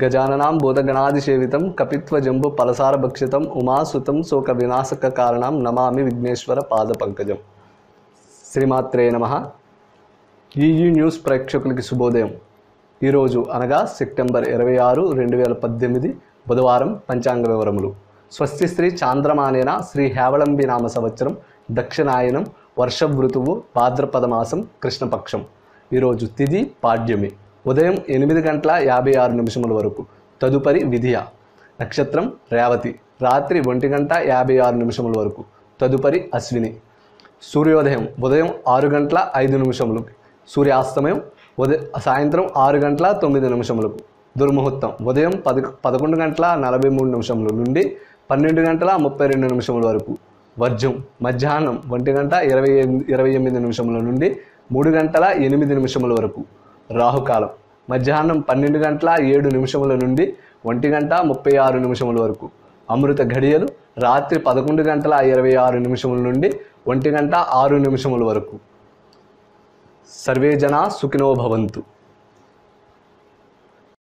గజాననాం భూతగణాదిసేవితం కపిత్వ జంబు పలసార భక్షితం ఉమాసుతం శోక వినాశక కారణం నమామి విఘ్నేశ్వర పాద పంకజం శ్రీమాత్రే నమ. ఈయూ న్యూస్ ప్రేక్షకులకి శుభోదయం. ఈరోజు అనగా సెప్టెంబర్ ఇరవై ఆరు రెండు వేల పద్దెనిమిది బుధవారం పంచాంగ వివరములు. స్వస్తి శ్రీ చాంద్రమానేన శ్రీ హేవళంబి నామ సంవత్సరం దక్షిణాయనం వర్ష ఋతువు భాద్రపద మాసం కృష్ణపక్షం. ఈరోజు తిది పాడ్యమి. ఉదయం ఎనిమిది గంటల యాభై ఆరు నిమిషముల వరకు. తదుపరి విధియ. నక్షత్రం రేవతి. రాత్రి ఒంటి గంట యాభై ఆరు నిమిషముల వరకు. తదుపరి అశ్విని. సూర్యోదయం ఉదయం ఆరు గంటల ఐదు నిమిషములకు. సూర్యాస్తమయం ఉదయం సాయంత్రం ఆరు గంటల తొమ్మిది నిమిషములకు. దుర్ముహూర్తం ఉదయం పది పదకొండు గంటల నలభై మూడు నిమిషముల నుండి పన్నెండు గంటల ముప్పై రెండు నిమిషముల వరకు. వర్జం మధ్యాహ్నం ఒంటి గంట ఇరవై ఇరవై ఎనిమిది నిమిషముల నుండి మూడు గంటల ఎనిమిది నిమిషముల వరకు. రాహుకాలం. మధ్యాహ్నం పన్నెండు గంటల ఏడు నిమిషముల నుండి ఒంటి గంట ముప్పై ఆరు నిమిషముల వరకు. అమృత ఘడియలు రాత్రి పదకొండు గంటల ఇరవై ఆరు నిమిషముల నుండి ఒంటి గంట ఆరు నిమిషముల వరకు. సర్వే జనా సుఖినో భవంతు.